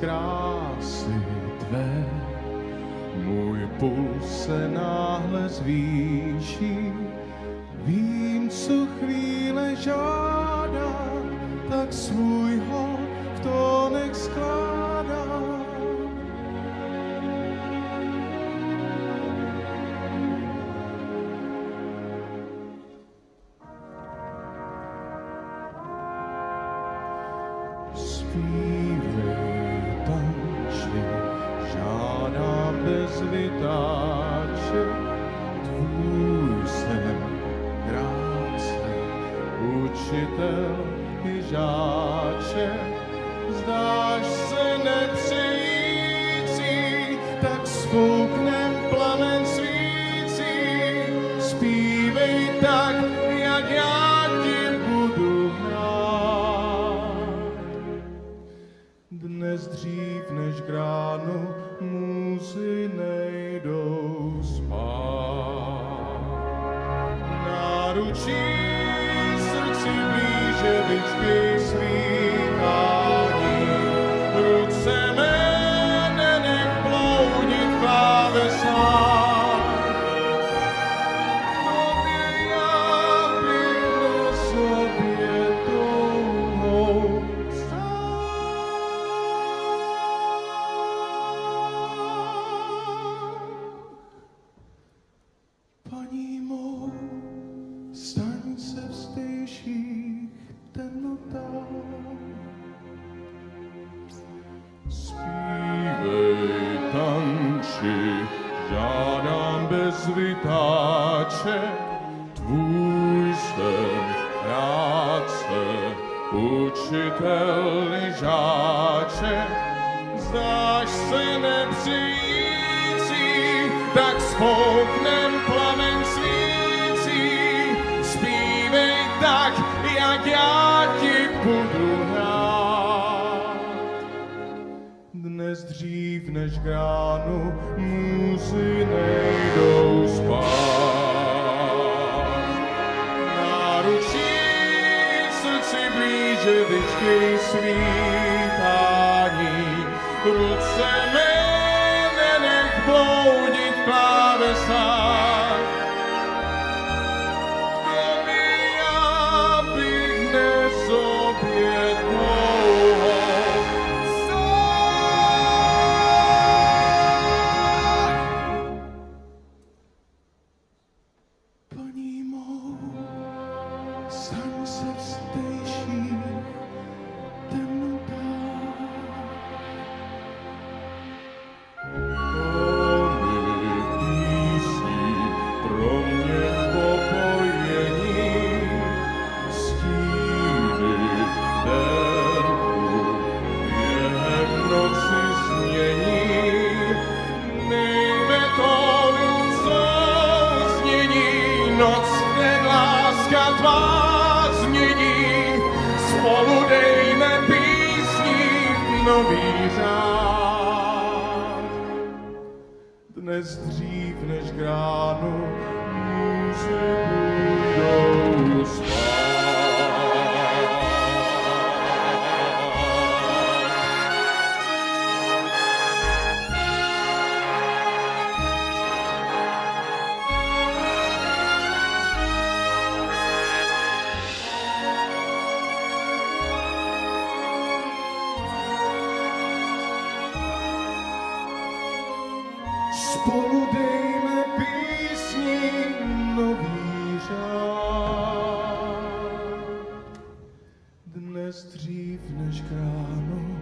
krásy tvé. Můj puls se náhle zvýší, vím, co chvíle žádám, tak svůj hod vytáče, tvůj jsem krátce, učitel i žáče. Zdáš se nepřející, tak sfouknem plamen svící. Zpívej tak, jak já ti budu hrát. Dnes dřív než k ránu muzy Náručí srdci blíže vyčkej svítání. Vytáče, tvůj jsem práce, učitel žáče. Zdáš se nepřijící, tak sfouknem Dnes dřív než k ránu muzy nejdou spát. Náručí srdci blíže vyčkej svítání. Ruce mé staň se láska tvá změní. Spolu dejme písní nový řád. Dnes dřív než k ránu muzy budou spát. Spolu dejme písni nový řád. Dnes dřív než krát